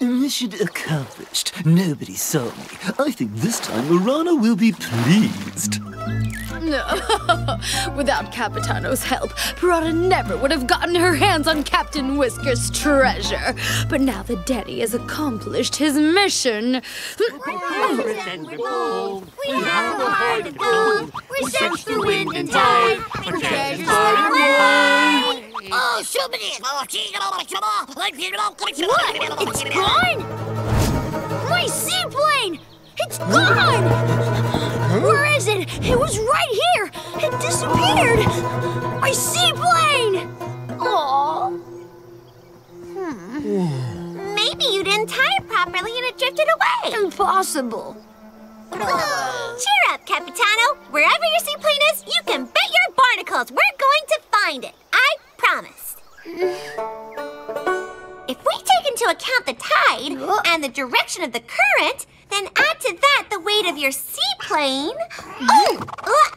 Mission accomplished. Nobody saw me. I think this time Marana will be pleased. No. Without Capitano's help, Pirata never would have gotten her hands on Captain Whisker's treasure. But now that Danny has accomplished his mission. We have the heart of gold. We search the wind and tide for treasures far away. Oh, somebody! What? It's gone? My seaplane! It's gone! Where is it? It was right here! It disappeared! My seaplane! Aww. Hmm. Maybe you didn't tie it properly and it drifted away. Impossible. Cheer up, Capitano. Wherever your seaplane is, you can bet your barnacles we're going to find it. I promise. If we take into account the tide and the direction of the current, then add to that the weight of your seaplane. Mm-hmm. Oh!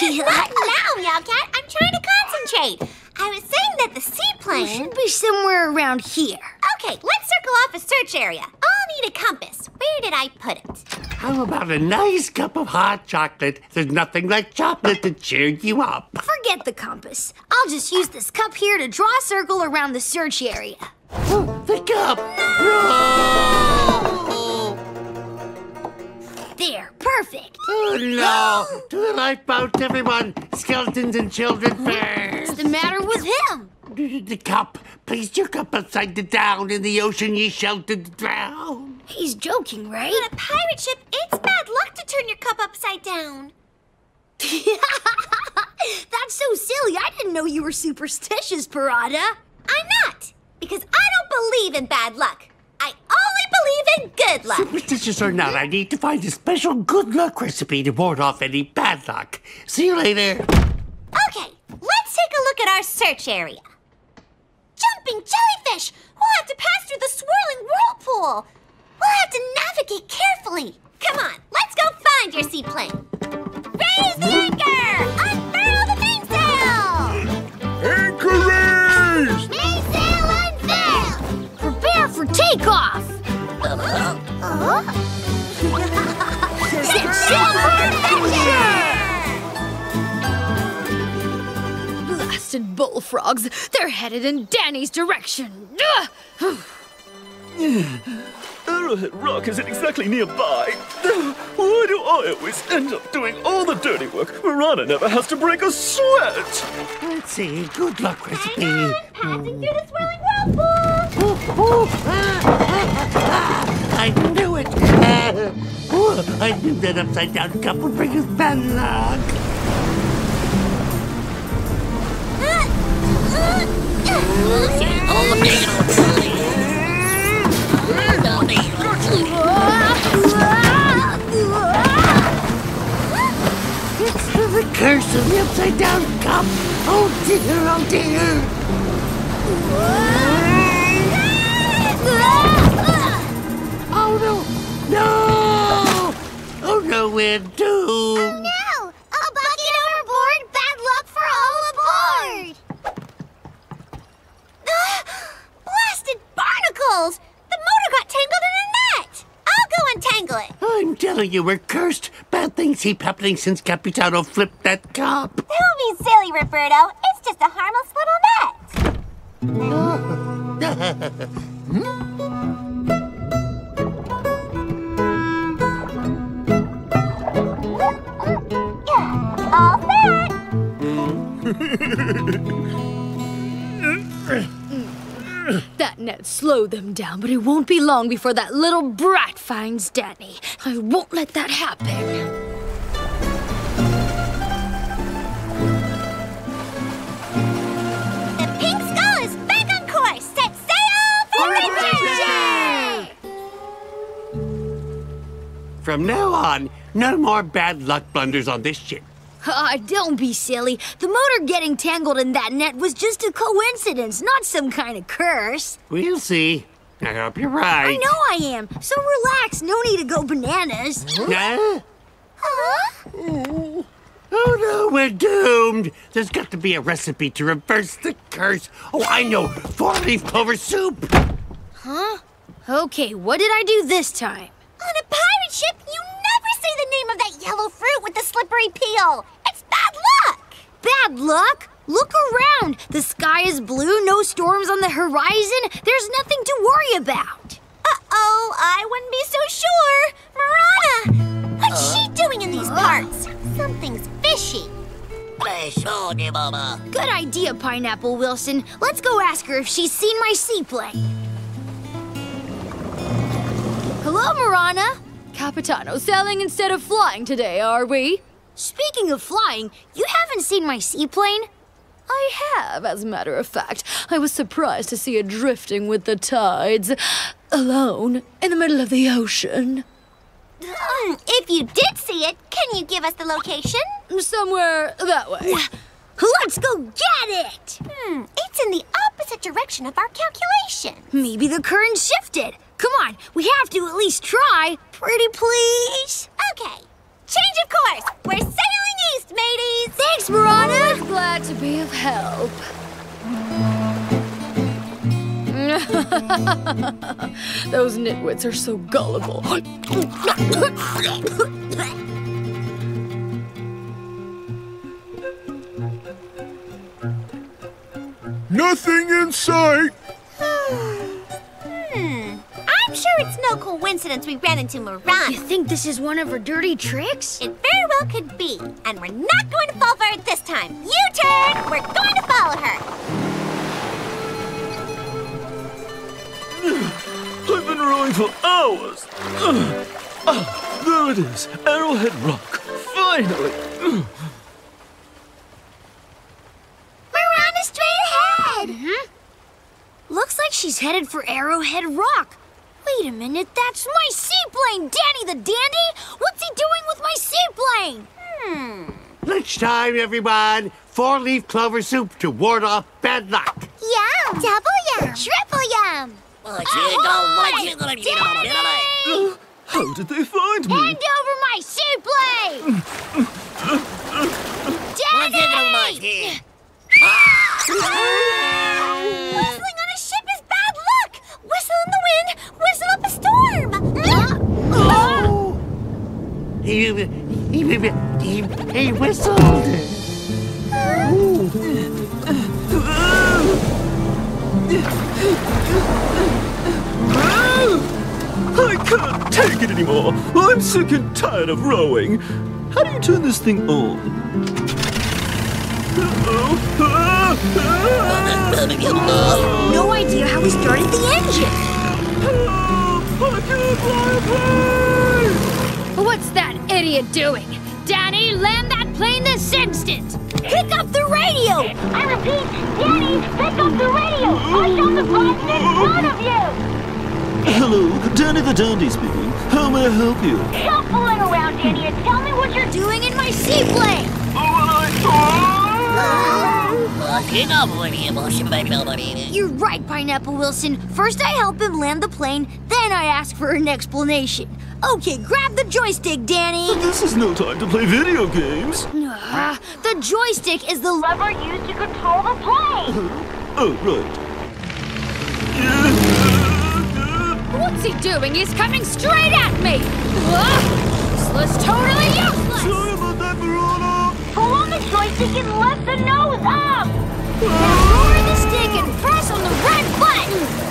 Not now, Meowcat. I'm trying to concentrate. I was saying that the seaplane should be somewhere around here. Okay, let's circle off a search area. I'll need a compass. Where did I put it? How about a nice cup of hot chocolate? There's nothing like chocolate to cheer you up. Forget the compass. I'll just use this cup here to draw a circle around the search area. Oh, the cup! No! There, perfect. Oh no! to the lifeboat, everyone! Skeletons and children first! What's the matter with him? The cup. Place your cup upside down in the ocean ye sheltered to drown. He's joking, right? On a pirate ship, it's bad luck to turn your cup upside down. That's so silly. I didn't know you were superstitious, Pirata. I'm not, because I don't believe in bad luck. I only believe in good luck. Superstitious or not, I need to find a special good luck recipe to ward off any bad luck. See you later. Okay, let's take a look at our search area. Jumping jellyfish! We'll have to pass through the swirling whirlpool. We'll have to navigate carefully. Come on, let's go find your seaplane. Raise the anchor! Unfurl the mainsail! Anchor raised! Mainsail unfurled! Prepare for takeoff! Blasted bullfrogs! They're headed in Danny's direction! Arrowhead Rock isn't exactly nearby. Why do I always end up doing all the dirty work? Marana never has to break a sweat. Let's see. Good luck recipe. Hang on, passing through the swirling whirlpool. I knew it. Uh, I knew that upside down cup would bring us bad luck. It's the curse of the upside down cup. Oh dear, oh dear. Oh no! No! Oh no, we're doomed! Oh no! A bucket overboard! Bad luck for all aboard! Blasted barnacles! Motor got tangled in a net! I'll go untangle it! I'm telling you, we're cursed. Bad things keep happening since Capitano flipped that cup. Don't be silly, Roberto. It's just a harmless little net. All set! That net slowed them down, but it won't be long before that little brat finds Danny. I won't let that happen. The pink skull is back on course! Set sail for adventure! From now on, no more bad luck blunders on this ship. Ah, don't be silly. The motor getting tangled in that net was just a coincidence, not some kind of curse. We'll see. I hope you're right. I know I am. So relax. No need to go bananas. Huh? Huh? Oh no, Oh, we're doomed. There's got to be a recipe to reverse the curse. Oh, I know. Four-leaf clover soup. Huh? Okay, what did I do this time? On a pirate ship, you never say the name of that yellow fruit with the slippery peel. It's bad luck. Bad luck? Look around. The sky is blue, no storms on the horizon. There's nothing to worry about. Uh-oh, I wouldn't be so sure. Marana, what's she doing in these parts? Something's fishy. Good idea, Pineapple Wilson. Let's go ask her if she's seen my seaplane. Hello, Marana. Capitano sailing instead of flying today, are we? Speaking of flying, you haven't seen my seaplane? I have, as a matter of fact. I was surprised to see it drifting with the tides, alone, in the middle of the ocean. Hmm, if you did see it, can you give us the location? Somewhere that way. Let's go get it! Hmm, it's in the opposite direction of our calculation. Maybe the current shifted. Come on, we have to at least try. Pretty please. Okay, change of course. We're sailing east, mateys. Thanks, Marana. Always glad to be of help. Those nitwits are so gullible. Nothing in sight. I'm sure it's no coincidence we ran into Marana. You think this is one of her dirty tricks? It very well could be, and we're not going to fall for it this time. U-turn! We're going to follow her. I've been rowing for hours. Ah, there it is, Arrowhead Rock. Finally. Ugh. Marana straight ahead. Hmm? Looks like she's headed for Arrowhead Rock. Wait a minute, that's my seaplane, Danny the Dandy! What's he doing with my seaplane? Hmm. Lunchtime, everyone. Four-leaf clover soup to ward off bad luck. Yum! Double yum! Triple yum! Ahoy! Danny! How did they find me? Hand over my seaplane! Danny! Whistling on a ship is bad luck! Whistle in the wind, whistle up a storm! Oh! He, he, he, he whistled. I can't take it anymore. I'm sick and tired of rowing. How do you turn this thing on? Uh-oh. Ah, ah. No idea how we started the engine. Help! I can't fly a plane! What's that idiot doing? Danny, land that plane this instant! Pick up the radio! I repeat, Danny, pick up the radio! Push on the button in front of you! Hello, Danny the Dandy speaking. How may I help you? Stop fooling around, Danny, and tell me what you're Doing in my seaplane! Oh, You're right, Pineapple Wilson. First I help him land the plane, then I ask for an explanation. Okay, grab the joystick, Danny. This is no time to play video games. Ah, the joystick is the lever used to control the plane! Oh, right. What's he doing? He's coming straight at me! Ugh, this was totally useless! Sorry joystick and lift the nose up! Now lower the stick and press on the red button.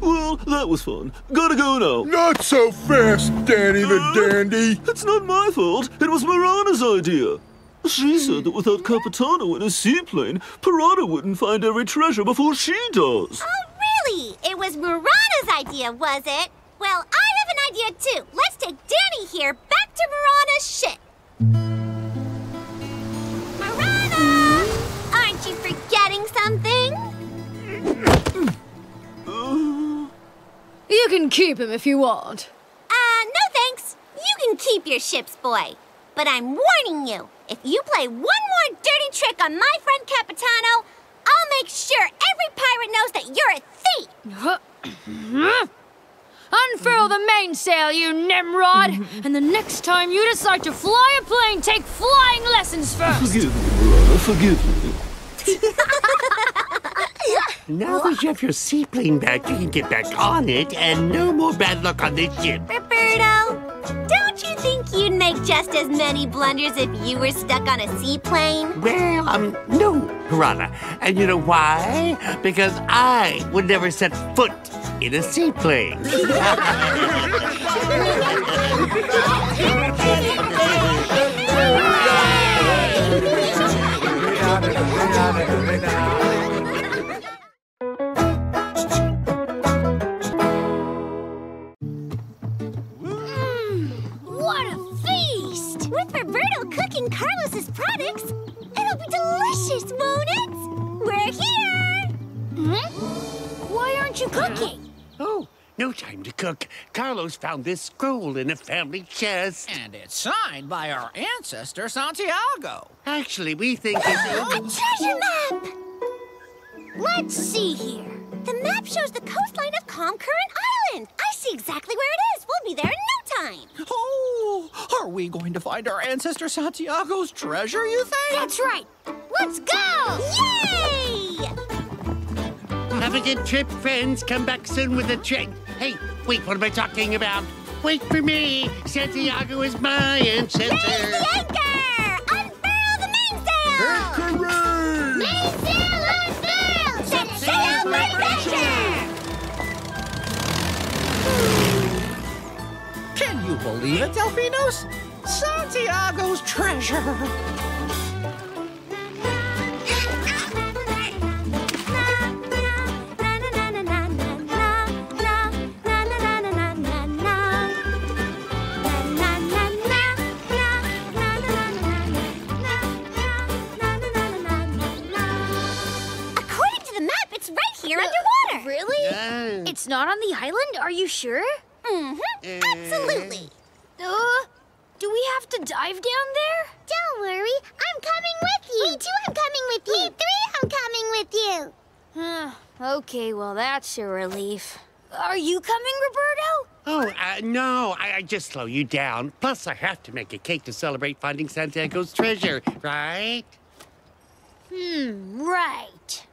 Well, that was fun. Gotta go now. Not so fast, Danny the Dandy. It's not my fault. It was Marana's idea. She said that without Capitano in a seaplane, Pirata wouldn't find every treasure before she does. Oh, really? It was Marana's idea, was it? Well, I have an idea too. Let's take Danny here back to Marana's ship. Marana! Aren't you forgetting something? You can keep him if you want. Uh, no thanks. You can keep your ship's boy. But I'm warning you, if you play one more dirty trick on my friend Capitano, I'll make sure every pirate knows that you're a thief. Unfurl the mainsail, you Nimrod! and the next time you decide to fly a plane, take flying lessons first! Forgive me, Marana, forgive me. Now that you have your seaplane back, you can get back on it, and no more bad luck on this ship. Roberto, don't you think you'd make just as many blunders if you were stuck on a seaplane? Well, um, no, Piranha. And you know why? Because I would never set foot in a seaplane. What a feast! With Roberto cooking Carlos's products, it'll be delicious, won't it? We're here! Hmm? Why aren't you cooking? No time to cook. Carlos found this scroll in a family chest. And it's signed by our ancestor, Santiago. Actually, we think it's. A treasure map! Let's see here. The map shows the coastline of Calm Current Island. I see exactly where it is. We'll be there in no time. Oh, are we going to find our ancestor Santiago's treasure, you think? That's right. Let's go! Yay! Have a good trip, friends. Come back soon with a trick. Hey, wait, what am I talking about? Wait for me. Santiago is my Raise ancestor. the anchor! Unfurl the mainsail! Hooray! Mainsail unfurled! Set sail for adventure! Can you believe it, Delfinos? Santiago's treasure. It's not on the island, are you sure? Mm-hmm. Absolutely. Uh, do we have to dive down there? Don't worry, I'm coming with you. Me too, I'm coming with you. Me three, I'm coming with you. Huh, okay, well, that's a relief. Are you coming, Roberto? Oh, uh, no, I, I just slow you down. Plus, I have to make a cake to celebrate finding Santiago's treasure, right? Hmm, right.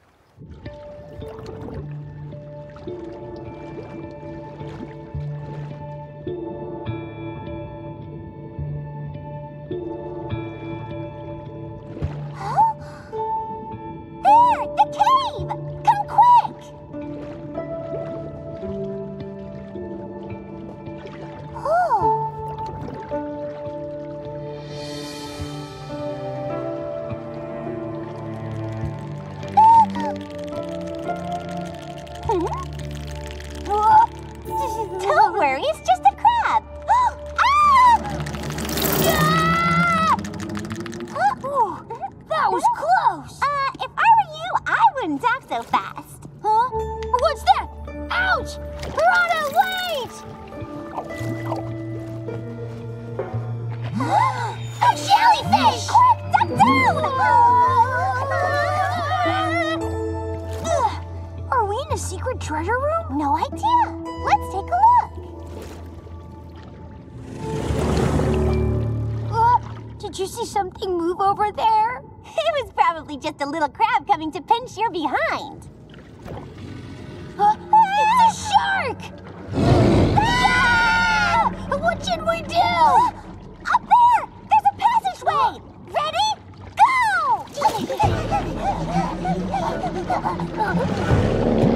There, the cave! Come quick! Oh. Don't worry, it's just a crab. ah! Ah! That was close. I wouldn't talk so fast. Huh? What's that? Ouch! Rana, wait! A jellyfish! Quick, duck down! Are we in a secret treasure room? No idea. Let's take a look. Uh, did you see something move over there? Probably just a little crab coming to pinch your behind. It's a shark! Ah! What should we do? Up there! There's a passageway! Ready? Go!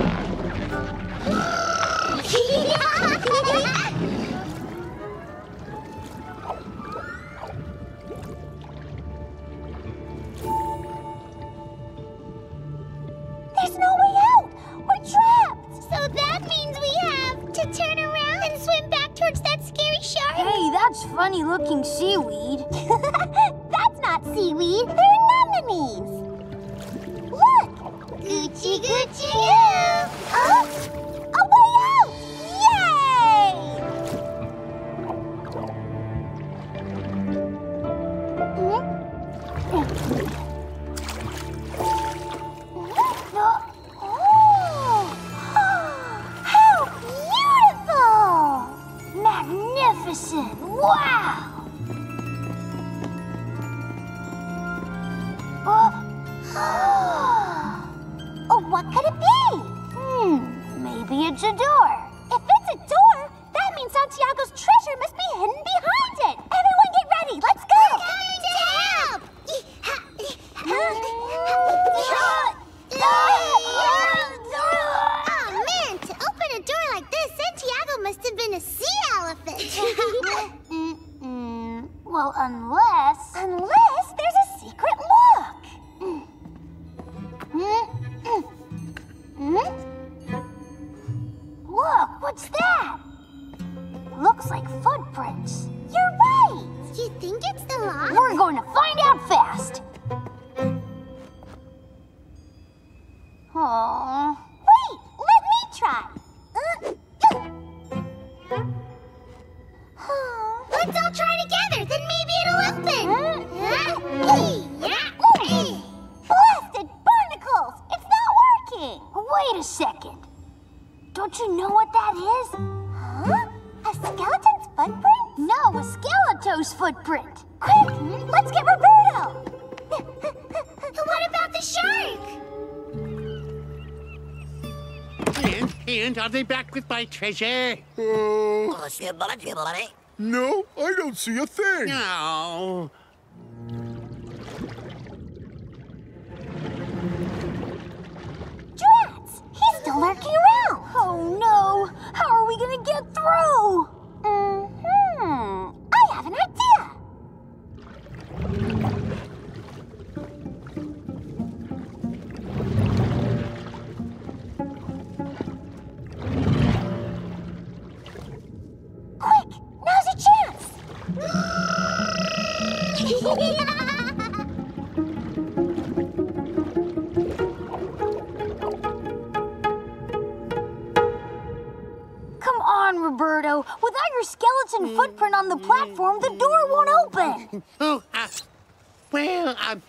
Skeleto's footprint. Quick, let's get Roberto! what about the shark? And, and are they back with my treasure? Uh, no, I don't see a thing. No. Drats! He's still lurking around! Oh no! How are we gonna get through? Your skeleton footprint on the platform, the door won't open. Oh, uh, well, um,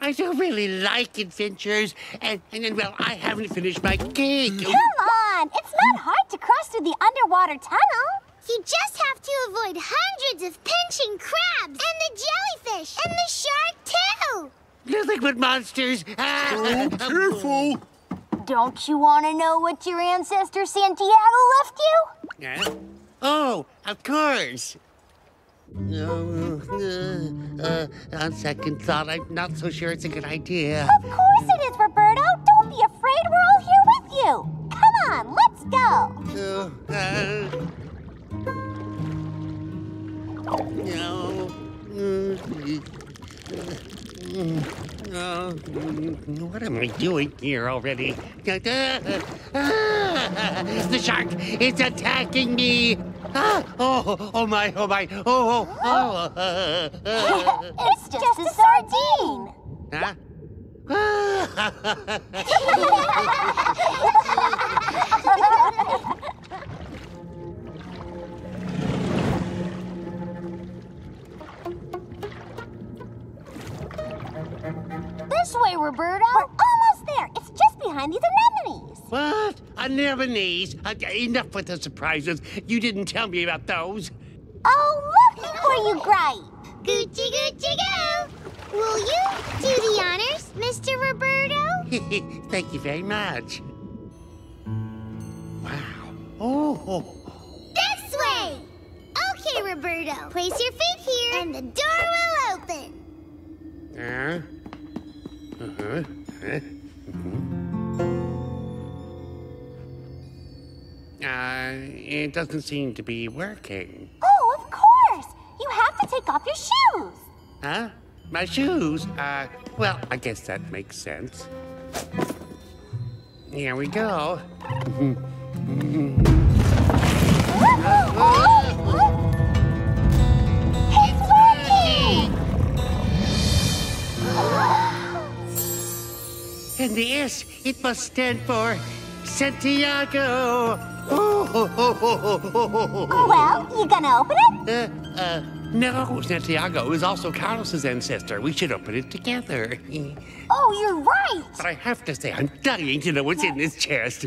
I don't really like adventures, and, and then, well, I haven't finished my cake. Come on! It's not hard to cross through the underwater tunnel! You just have to avoid hundreds of pinching crabs and the jellyfish and the shark too. Nothing but monsters. Oh, careful. Don't you want to know what your ancestor Santiago left you? Huh? Oh, of course. No, uh, uh, on second thought, I'm not so sure it's a good idea. Of course it is, Roberto! Don't be afraid, we're all here with you! Come on, let's go! Uh, uh, no. Uh, what am I doing here already? the shark is attacking me! Ah, oh, oh my, oh my, oh, oh, oh. It's just a sardine! huh? This way, Roberto. We're almost there! It's just behind these anemones! What? Anemones? Uh, enough with the surprises. You didn't tell me about those. Oh, look before you gripe! Gucci, Gucci, go. Will you do the honors, Mr. Roberto? Thank you very much. Wow. Oh, This way. Okay, Roberto. Place your feet here, and the door will open. uh, uh-huh. Uh Huh? Uh, it doesn't seem to be working. Oh, of course! You have to take off your shoes! Huh? My shoes? Uh, well, I guess that makes sense. Here we go. It's working! And the S, it must stand for Santiago. Oh. Well, you gonna open it? Uh, uh, no, Santiago is also Carlos's ancestor. We should open it together. Oh, you're right. But I have to say, I'm dying to know what's in this chest.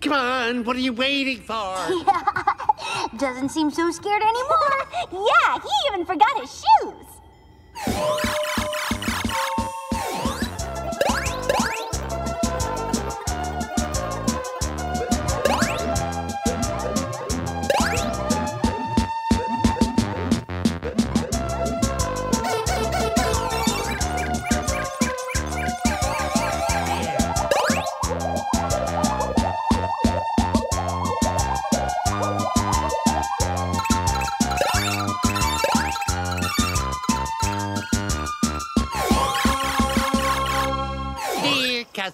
Come on, what are you waiting for? Doesn't seem so scared anymore. yeah, he even forgot his shoes!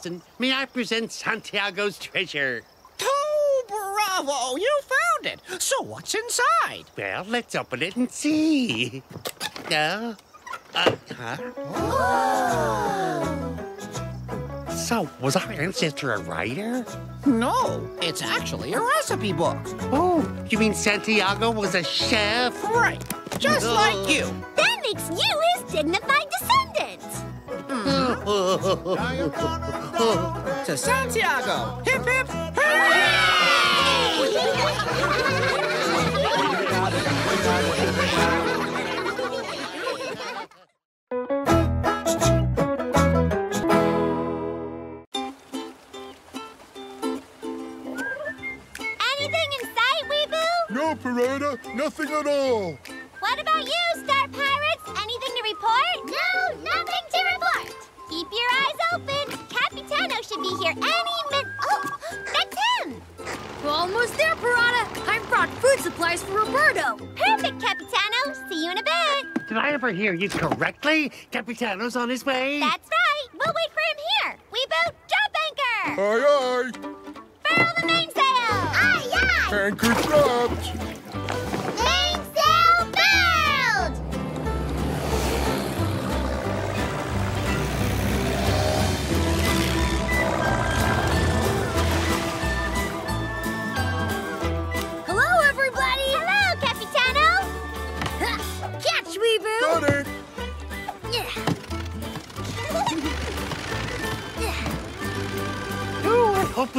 Cousin, may I present Santiago's treasure? Oh, bravo! You found it. So what's inside? Well, let's open it and see. Uh, uh, huh? So, was our ancestor a writer? No, it's actually a recipe book. Oh, you mean Santiago was a chef? Right, just like you. That makes you his dignified descendant. To Santiago. Hip hip hooray! Anything in sight, Weeboo? No, Pirata, nothing at all. What about you, Star Pirates? Anything to report? No, nothing to report. Keep your eyes open. Capitano should be here any minute. Oh, that's him. We're almost there, Pirata. I brought food supplies for Roberto. Perfect, Capitano. See you in a bit. Did I ever hear you correctly? Capitano's on his way. That's right. We'll wait for him here. Weeboo, drop anchor. Aye, aye. Furl the mainsail. Aye, aye. Anchor dropped.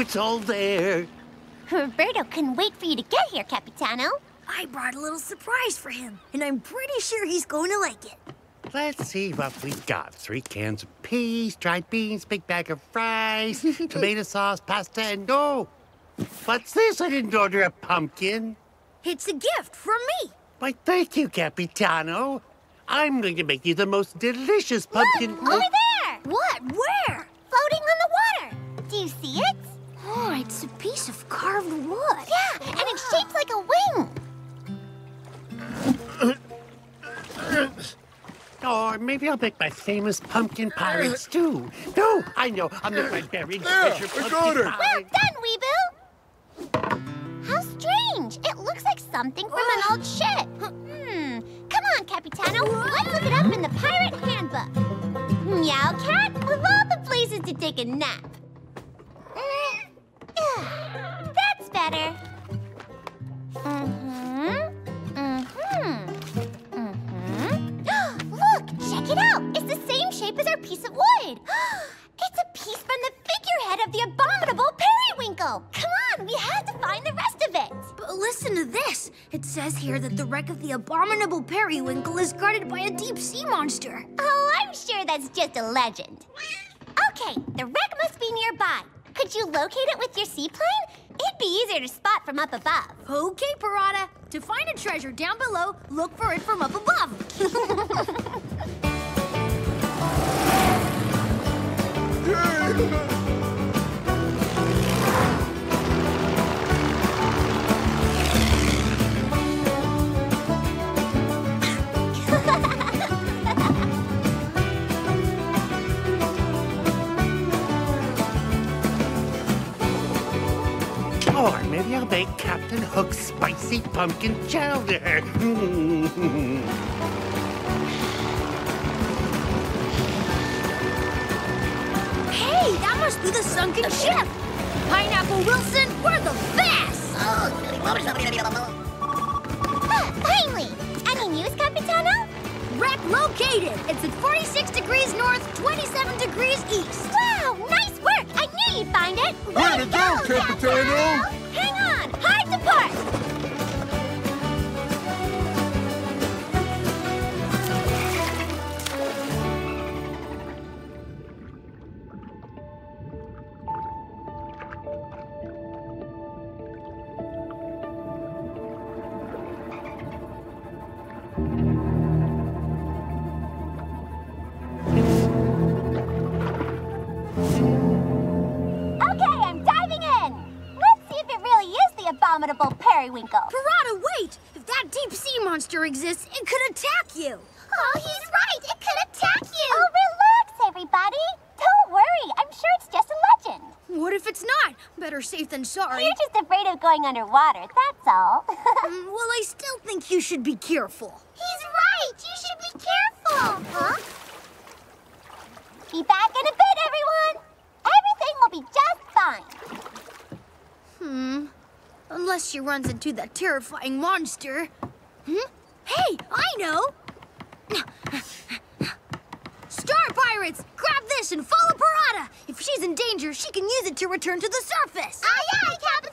It's all there. Roberto couldn't wait for you to get here, Capitano. I brought a little surprise for him, and I'm pretty sure he's going to like it. Let's see what we've got. Three cans of peas, dried beans, big bag of fries, tomato sauce, pasta, and oh, what's this? I didn't order a pumpkin. It's a gift from me. Why, thank you, Capitano. I'm going to make you the most delicious pumpkin. Look, over oh. there. What? Where? Floating on the water. Do you see it? Oh, it's a piece of carved wood. Yeah, and it's shaped like a wing. Or maybe I'll make my famous pumpkin pie stew. No, I know. I'll make my buried There, treasure I pumpkin got it. pie. Well done, Weeboo. How strange. It looks like something from an old ship. Hmm. Come on, Capitano. Let's look it up in the pirate handbook. Meow Cat, of all the places to take a nap. That's better. Mm-hmm. Mm-hmm. Mm-hmm. Look, check it out. It's the same shape as our piece of wood. It's a piece from the figurehead of the abominable periwinkle. Come on, we have to find the rest of it. But listen to this. It says here that the wreck of the abominable periwinkle is guarded by a deep sea monster. Oh, I'm sure that's just a legend. Okay, the wreck must be nearby. Could you locate it with your seaplane? It'd be easier to spot from up above. Okay, Pirata. To find a treasure down below, look for it from up above. spicy pumpkin chowder. hey, that must be the sunken ship. Pineapple Wilson, we're the best. Ah, finally! Any news, Capitano? Wreck located. It's at 46 degrees north, 27 degrees east. Wow, nice work! I knew you'd find it! Way to go, Capitano! Hang underwater, that's all. Mm, well, I still think you should be careful. He's right! You should be careful! Huh? Be back in a bit, everyone! Everything will be just fine. Hmm. Unless she runs into that terrifying monster. Hmm? Hey, I know! Star Pirates, grab this and follow Pirata! If she's in danger, she can use it to return to the surface! Ah, aye, aye, Captain!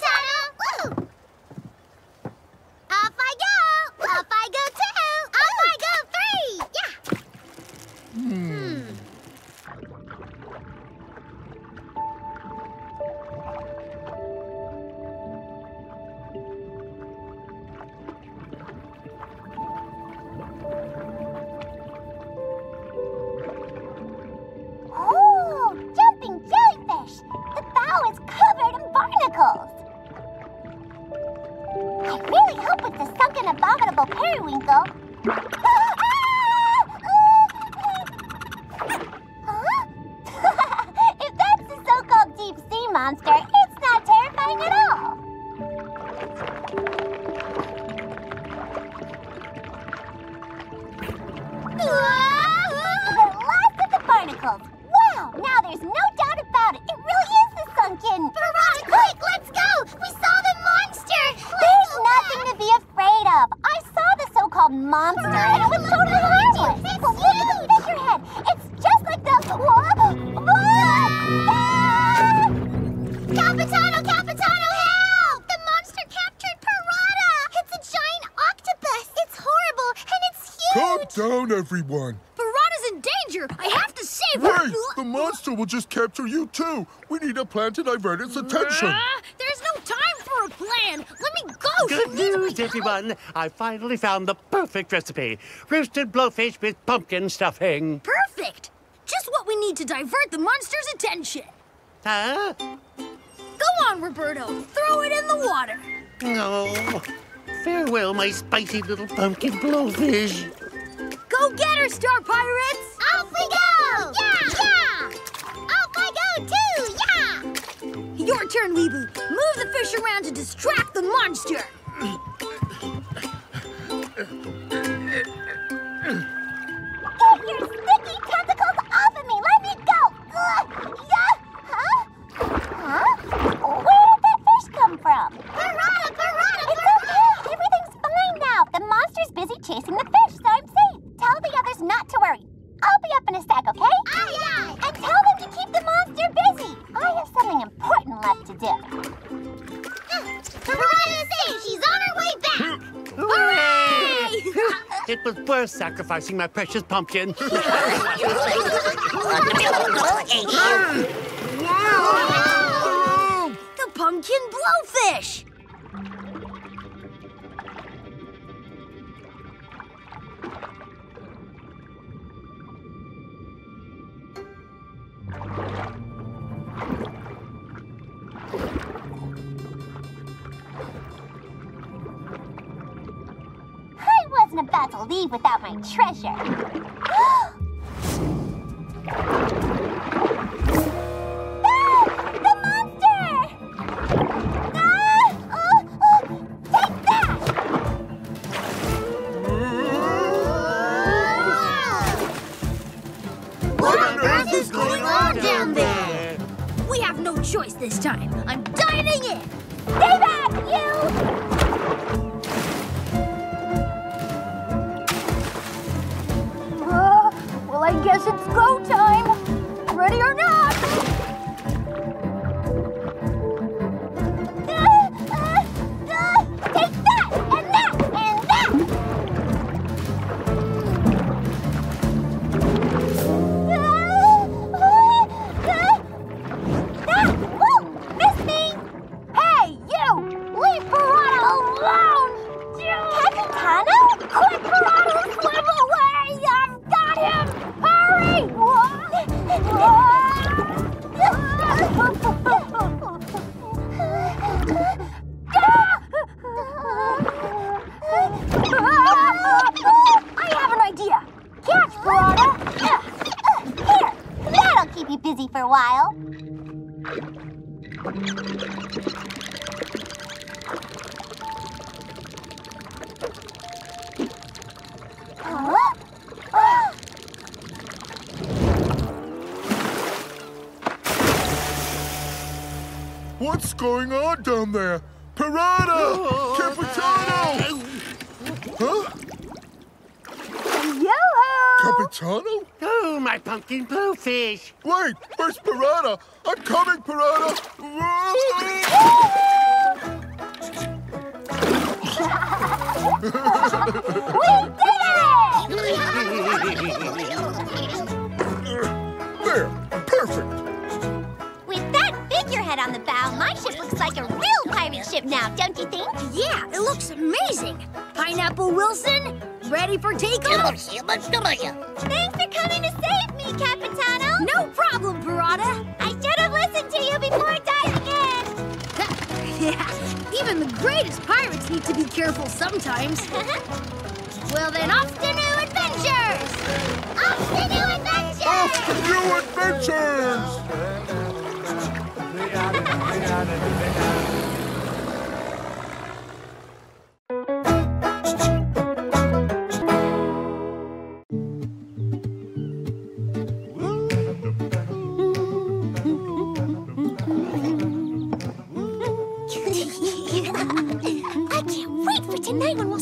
capture you too. We need a plan to divert its attention. Uh, there's no time for a plan. Let me go. Good news, everyone. I finally found the perfect recipe. Roasted blowfish with pumpkin stuffing. Perfect. Just what we need to divert the monster's attention. Huh? Go on, Roberto. Throw it in the water. No. Oh, farewell, my spicy little pumpkin blowfish. turn, Weebu. Move the fish around to distract the monster. sacrificing my precious pumpkin.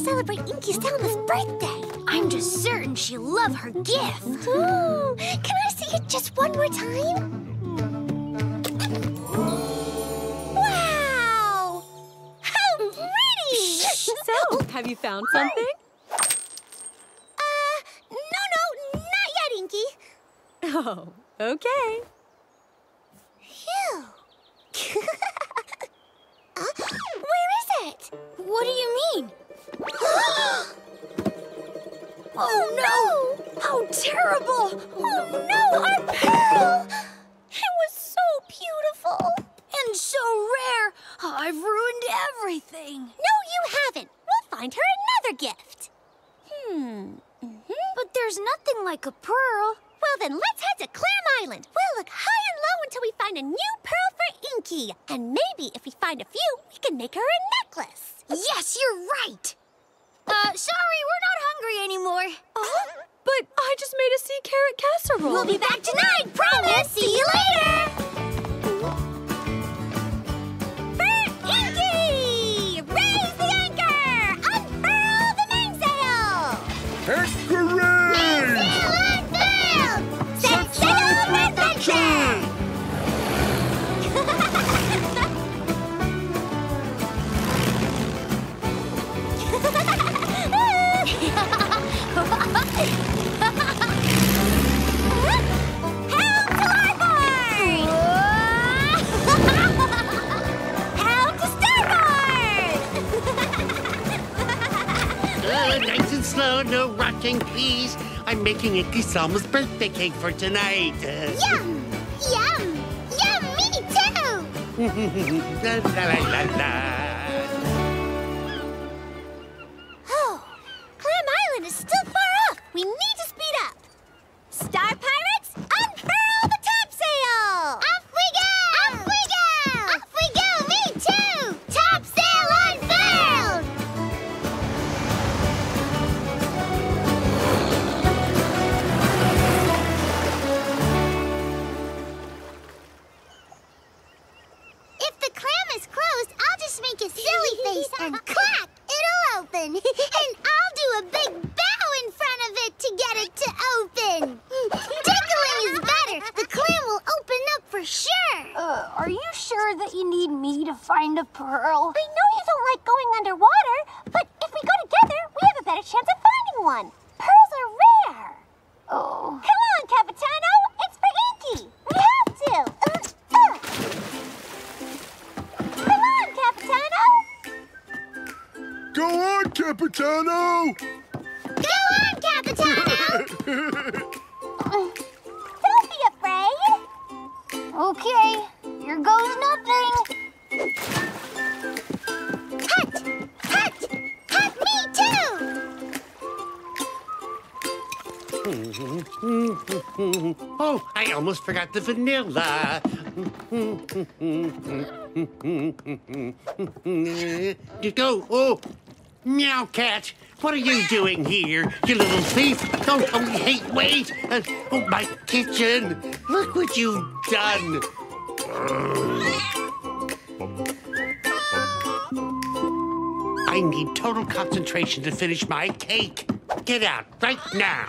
celebrate Inky Salma's birthday. I'm just certain she'll love her gift. Ooh, can I see it just one more time? Wow! How pretty! So, have you found something? Uh, no, no, not yet, Inky. Oh, okay. Phew. Uh, Where is it? What do you mean? Oh, no! How terrible! Oh no, our pearl! It was so beautiful. And so rare! I've ruined everything. No, you haven't. We'll find her another gift. Hmm. But there's nothing like a pearl. Well, then let's head to Clam Island. We'll look high and low until we find a new pearl for Inky. And maybe if we find a few, we can make her a necklace. Yes, you're right. Uh, sorry, we're not hungry anymore. Oh, but I just made a sea carrot casserole. We'll be back tonight, promise. See you later. For Inky! Raise the anchor! Unfurl the mainsail! Hooray! Sail unfurled! Set sail for adventure! Slow, no rocking, please. I'm making Inky Salma's birthday cake for tonight. Yum! Yum! Yum! Me too! la, la, la, la, almost forgot the vanilla. You go. Oh, meow cat. What are you doing here, you little thief? Oh, oh hey, wait. Uh, oh, my kitchen. Look what you've done. I need total concentration to finish my cake. Get out right now.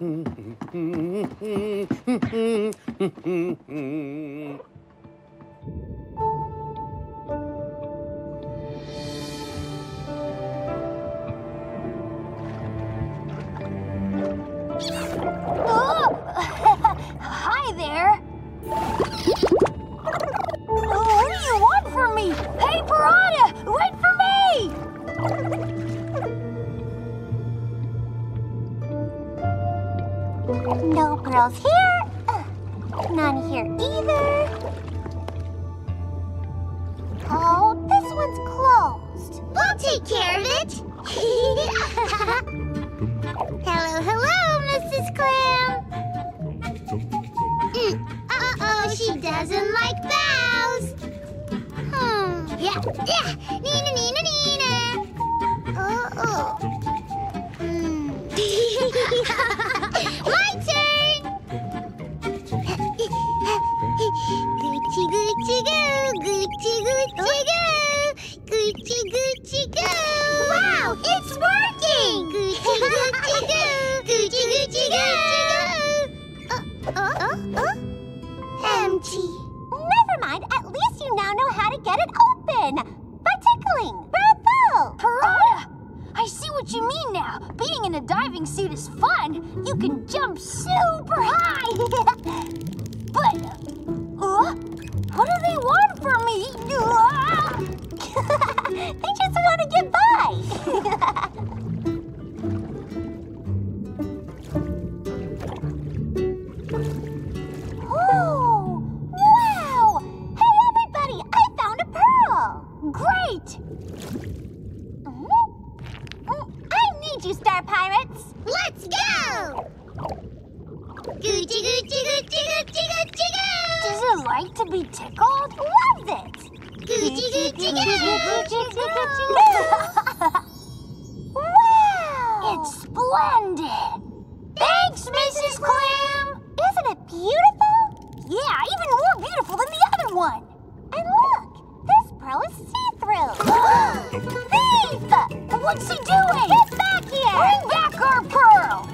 Oh! Hi there. No pearls here. Uh, None here either. Oh, this one's closed. We'll take care of it. hello, hello, Mrs. Clam. Mm, Uh-oh, she doesn't like bows. Hmm. Yeah, yeah. Nina, Nina, Nina. Uh-oh. Hmm. My turn. Like to be tickled? Loves it! Wow! It's splendid! Thanks, Mrs. Clam! Isn't it beautiful? Yeah, even more beautiful than the other one! And look, this pearl is see-through. Thief! What's he doing? Get back here! Bring back our pearl!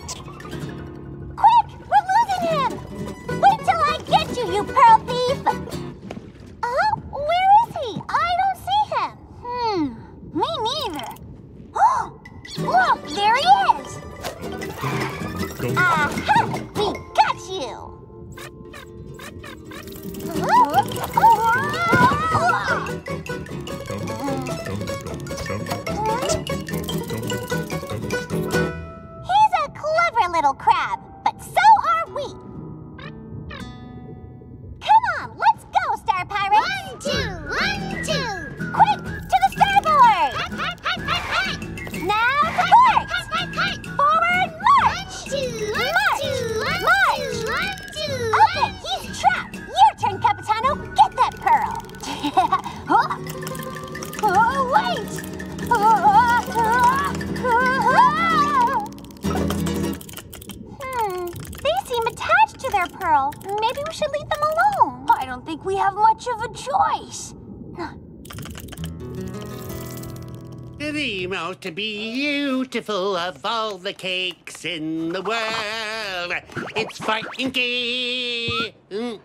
Most beautiful of all the cakes in the world. It's Frankie. Mm.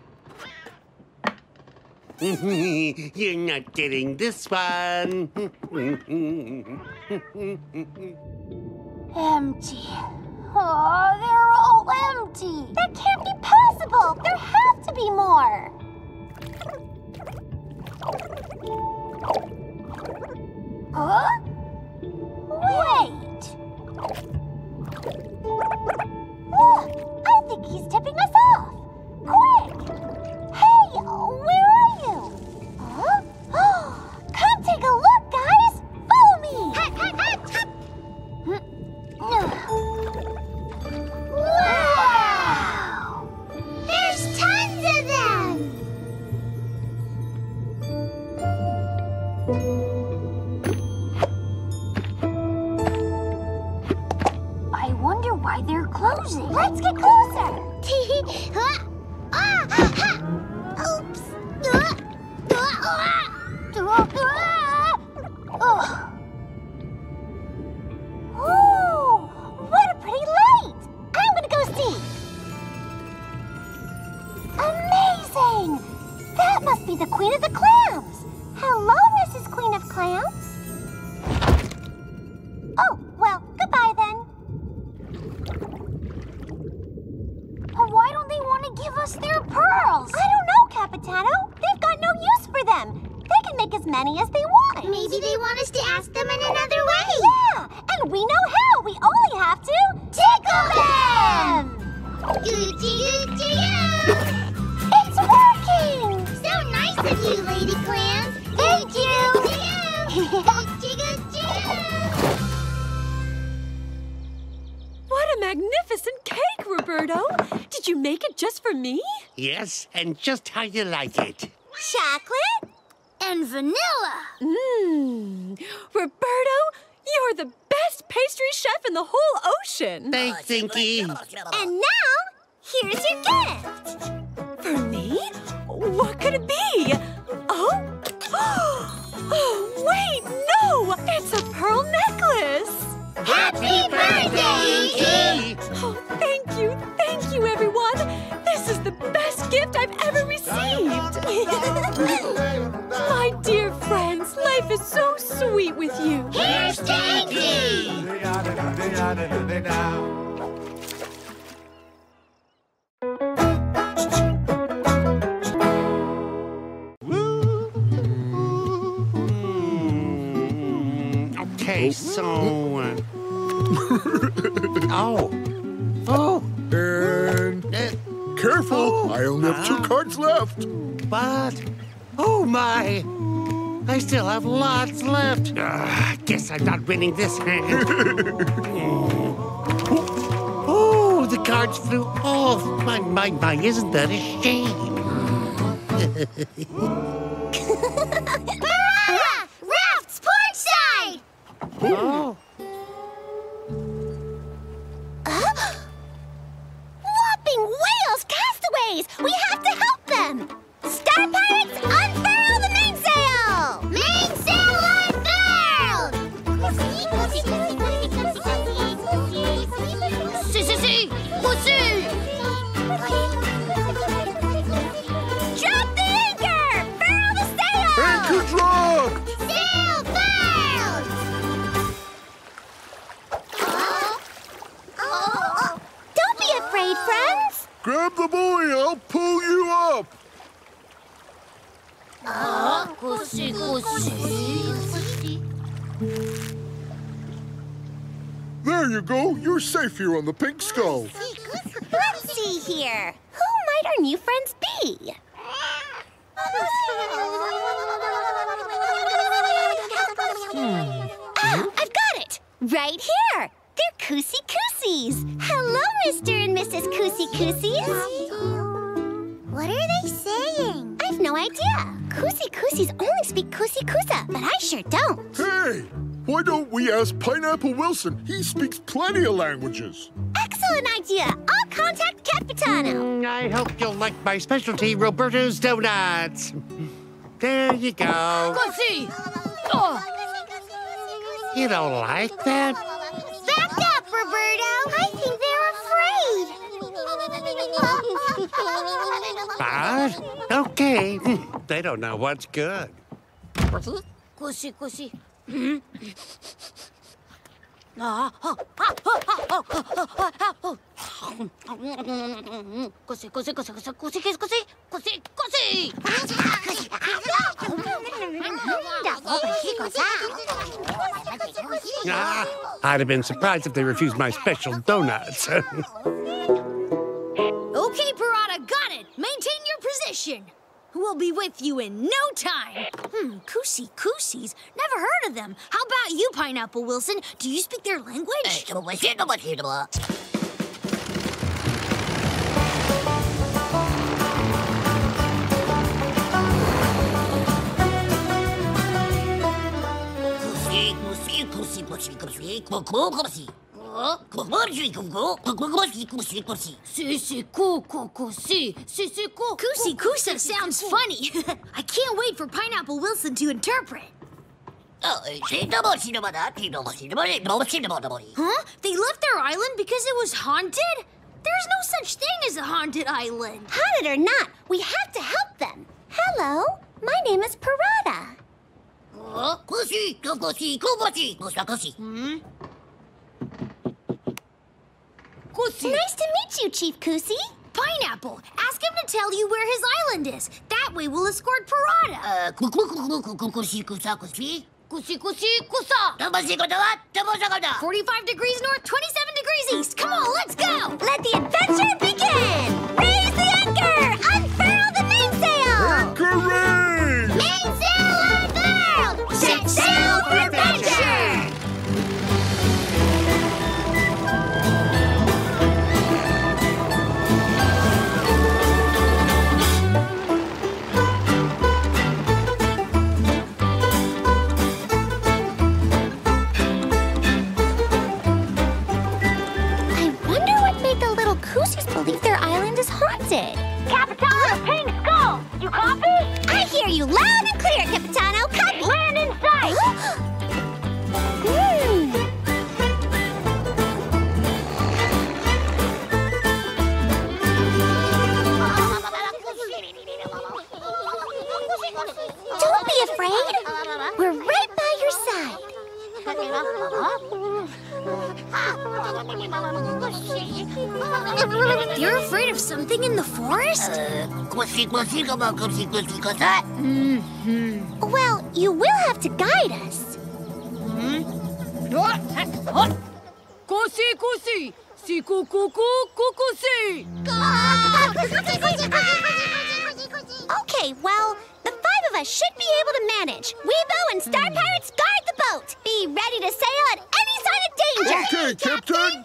You're not getting this one. Empty. Oh, they're all empty. That can't be possible. There have to be more. Huh? And just how you like it. Chocolate and vanilla. Mmm. Roberto, you're the best pastry chef in the whole ocean. Thanks, Dinky. And now, here's your gift. For me? What could it be? Lots left. Ah, guess I'm not winning this hand. oh, the cards flew off. My, my, my, isn't that a shame? Right here! They're Koosy Koosies! Hello, Mr. and Mrs. Koosy Koosies! What are they saying? I've no idea. Koosy Koosies only speak Koosy Koosa, but I sure don't. Hey, why don't we ask Pineapple Wilson? He speaks plenty of languages. Excellent idea! I'll contact Capitano. Mm, I hope you'll like my specialty, Roberto's Donuts. There you go. Pussy! Oh, You don't like that? Back up, Roberto! I think they're afraid. But, okay. They don't know what's good. Pussy, pussy. Pussy, pussy, pussy, pussy, pussy, pussy, pussy, pussy. Ah, I'd have been surprised if they refused my special donuts. Okay, Pirata, got it. Maintain your position. We'll be with you in no time. Hmm, Koosy Koosies? Never heard of them. How about you, Pineapple Wilson? Do you speak their language? Kusikusa sounds funny. I can't wait for Pineapple Wilson to interpret. Huh? They left their island because it was haunted? There's no such thing as a haunted island. Haunted or not, we have to help them. Hello, my name is Pirata. Nice to meet you, Chief Kusi. Pineapple, ask him to tell you where his island is. That way we'll escort Pirata. Kusi kusi kusa. 45 degrees north, 27 degrees east. Come on, let's go. Let the adventure begin! Raise the anchor! Unfurl the mainsail! Hooray! Mainsail unfurled! Set sail You're afraid of something in the forest? Uh, well, you will have to guide us. Kusi kusi. Siku kuku kukusi. Okay, well, the five of us should be able to manage. Weebo and Star Pirates guard the boat. Be ready to sail at any sign of danger. Okay, Captain.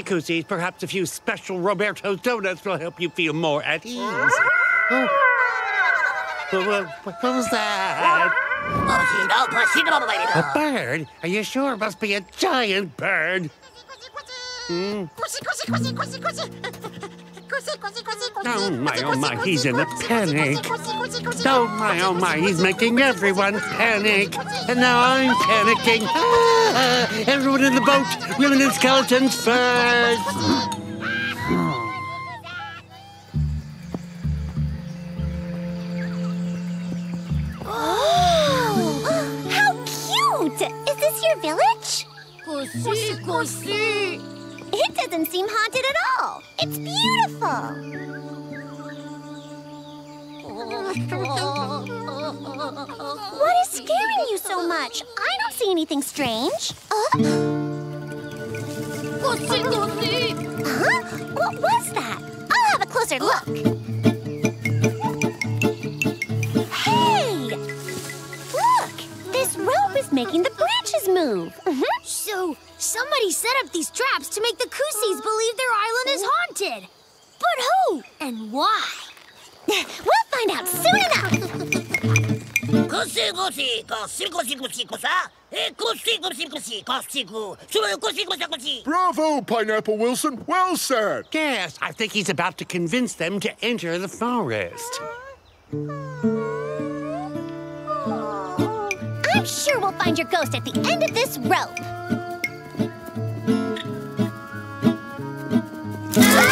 Goosies, perhaps a few special Roberto's donuts will help you feel more at ease. Oh. What, what- was that? A bird? Are you sure? It must be a giant bird. Hmm. Oh my, oh my, he's in a panic. Oh my, oh my, he's making everyone panic. And now I'm panicking. Ah, everyone in the boat, women and skeletons first. Oh, how cute! Is this your village? Kusi kusi. It doesn't seem haunted at all. It's beautiful. What is scaring you so much? I don't see anything strange. Uh, Kusi kusi. huh? What was that? I'll have a closer look. Rope making the branches move. Mhm. So, somebody set up these traps to make the Kusis believe their island is haunted. But who and why? We'll find out soon enough. Bravo, Pineapple Wilson. Well said. Yes, I think he's about to convince them to enter the forest. I'm sure we'll find your ghost at the end of this rope. Ah!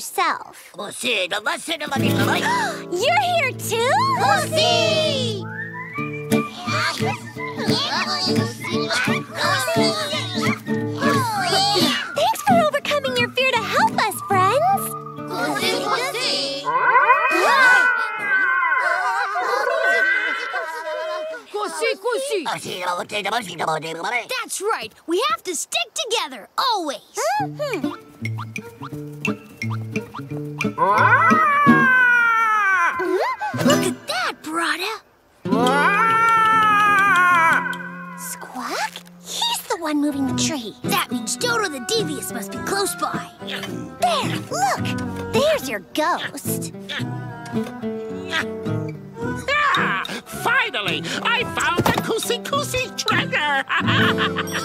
Yourself. You're here too? Lucy! Thanks for overcoming your fear to help us, friends. Kusi, kusi. That's right. We have to stick together, always. Mm-hmm. Look at that, Pirata. Squawk? He's the one moving the tree. That means Dodo the Devious must be close by. There, look. There's your ghost. Ah, finally, I found the Koosie treasure!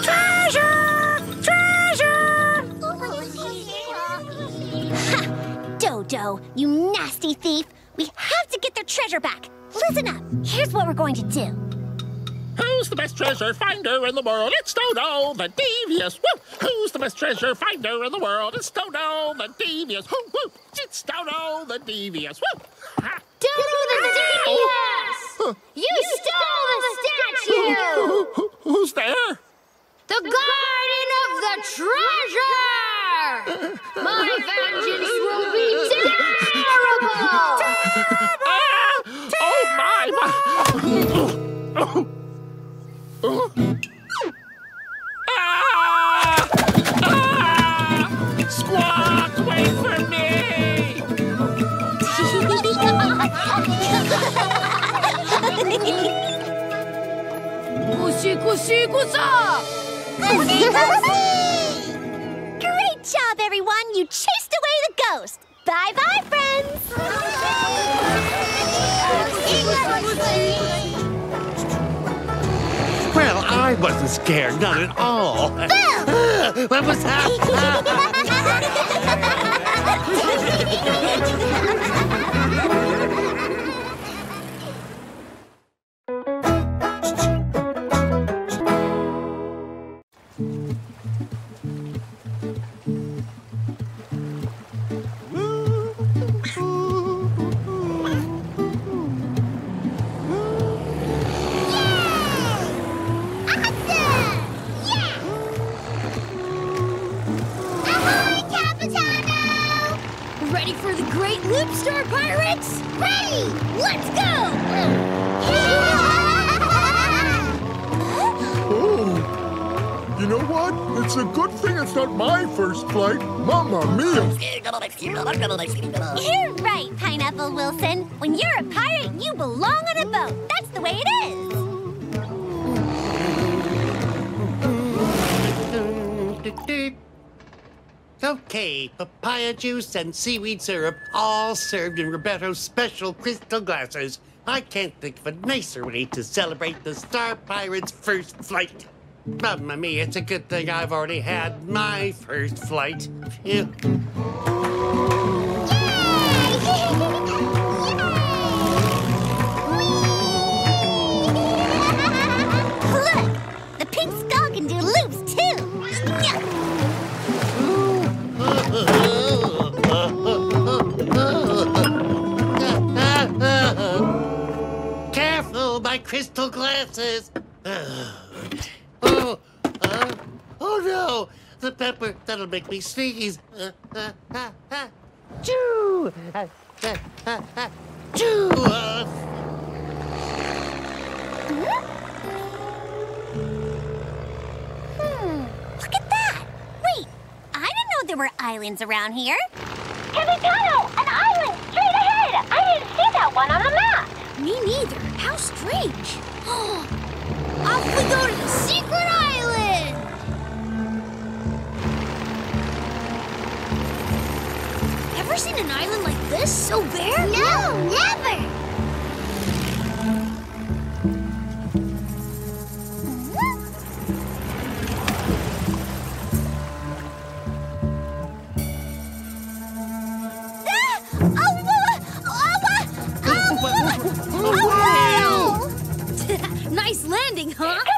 treasure! Dodo, you nasty thief. We have to get their treasure back. Listen up. Here's what we're going to do. Who's the best treasure finder in the world? It's Dodo the Devious. Woo! Who's the best treasure finder in the world? It's Dodo the Devious. Woo! Woo! It's Dodo the Devious. Ha! Dodo the Devious! You stole the statue! Who- who- who's there? The guardian of the treasure! My vengeance will be terrible! Ah! Oh my! my. Oh. Oh. Ah! Ah! Squawk, wait for me! Kusi, kusi, kusa! Great job, You chased away the ghost. Bye bye, friends. Well, I wasn't scared, not at all. what was that? Star Pirates? Ready? Let's go! Oh, you know what? It's a good thing it's not my first flight. Mamma mia! You're right, Pineapple Wilson. When you're a pirate, you belong on a boat. That's the way it is. Okay, papaya juice and seaweed syrup, all served in Roberto's special crystal glasses. I can't think of a nicer way to celebrate the Star Pirates' first flight. Mamma mia, it's a good thing I've already had my first flight. Crystal glasses. oh, uh, oh no, the pepper, that'll make me sneeze. Uh, uh, uh, uh. Choo! Uh, uh, uh, uh. Choo! Uh, Hmm, look at that! Wait, I didn't know there were islands around here. Capitano, an island straight ahead! I didn't see that one on the map. Me neither. How strange. Off we go to the secret island! Ever seen an island like this? So bare? No, never! Landing, huh?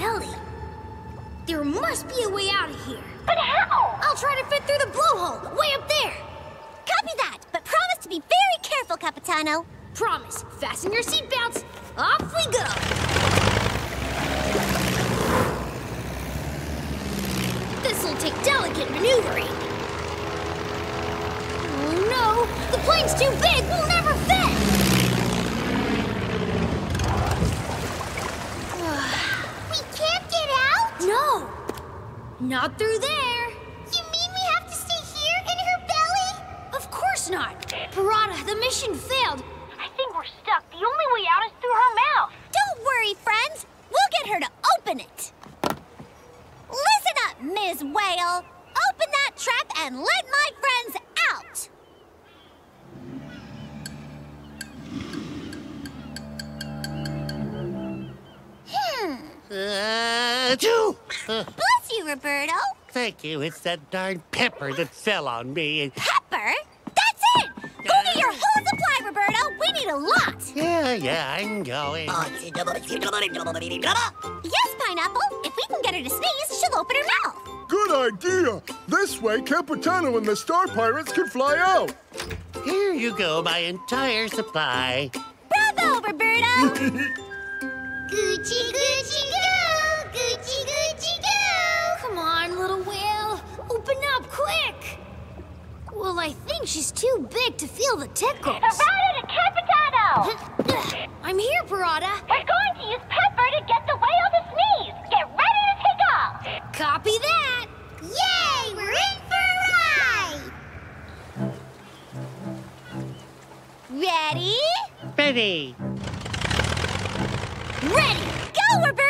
Belly. There must be a way out of here. But how? I'll try to fit through the blowhole, way up there. Copy that, but promise to be very careful, Capitano. Promise. Fasten your seatbelts. Off we go. This'll take delicate maneuvering. Oh no! The plane's too big! We'll never fit! We can't get out? No! Not through there! You mean we have to stay here in her belly? Of course not! Pirata, the mission failed. Thank you. It's that darn pepper that fell on me. Pepper? That's it! Go get your whole supply, Roberto. We need a lot. Yeah, yeah, I'm going. Yes, Pineapple. If we can get her to sneeze, she'll open her mouth. Good idea. This way, Capitano and the Star Pirates can fly out. Here you go, my entire supply. Bravo, Roberto! Gucci, Gucci, go! Well, I think she's too big to feel the tickles. Pirata to Capitano! I'm here, Pirata. We're going to use Pepper to get the whale to sneeze. Get ready to take off. Copy that. Yay! We're in for a ride! Ready? Ready. Ready! Go, Roberto!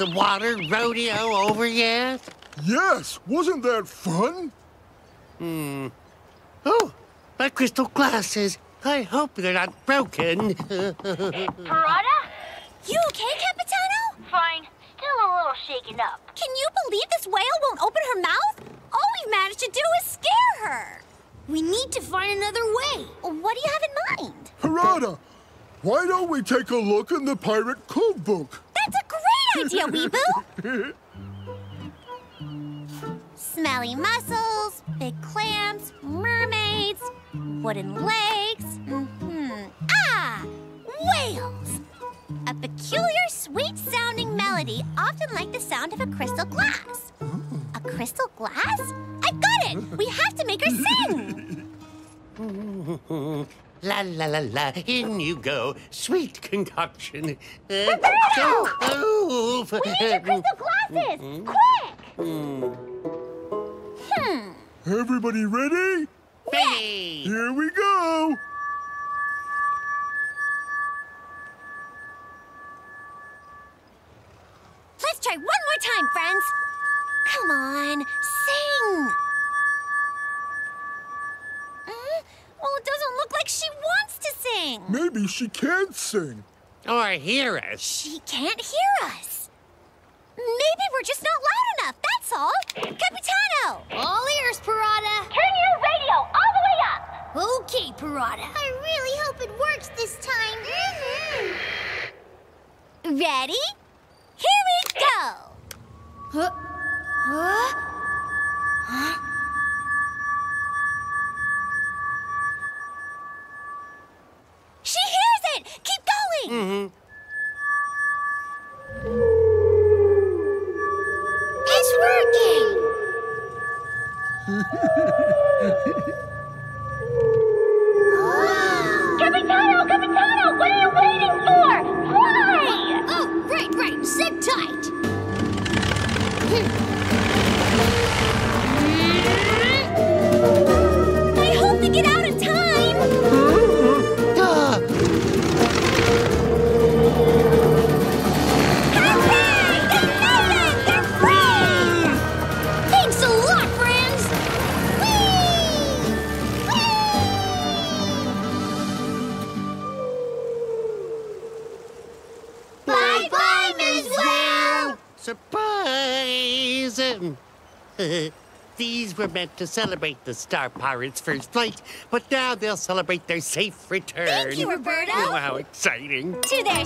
The water rodeo over yet? Yes, wasn't that fun? Hmm. Oh, my crystal glasses. I hope they're not broken. Pirata? You okay, Capitano? Fine. Still a little shaken up. Can you believe this whale won't open her mouth? All we've managed to do is scare her. We need to find another way. What do you have in mind? Pirata, why don't we take a look in the pirate code book? That's a great idea, Weeboo! Smelly mussels, big clams, mermaids, wooden legs. hmm Ah! Whales! A peculiar, sweet sounding melody, often like the sound of a crystal glass. A crystal glass? I got it! We have to make her sing! la la la la, in you go. Sweet concoction. Uh, Roberto! oh, We need your crystal glasses! Quick! Hmm. Everybody ready? Hey! Here we go. Let's try one more time, friends. Come on, sing. Mm, well, it doesn't look like she wants to sing. Maybe she can't sing. Or hear us. She can't hear us. Maybe we're just not were meant to celebrate the Star Pirates' first flight, but now they'll celebrate their safe return. Thank you, Roberto. Oh, how exciting! To their